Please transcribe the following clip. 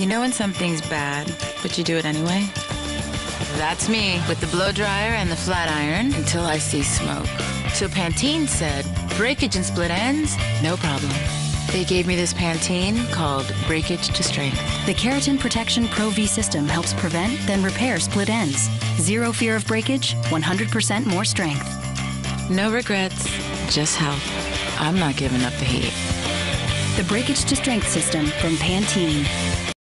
You know when something's bad, but you do it anyway? That's me with the blow dryer and the flat iron until I see smoke. So Pantene said, breakage and split ends, no problem. They gave me this Pantene called Breakage to Strength. The Keratin Protection Pro V system helps prevent, then repair split ends. Zero fear of breakage, 100% more strength. No regrets, just health. I'm not giving up the heat. The Breakage to Strength system from Pantene.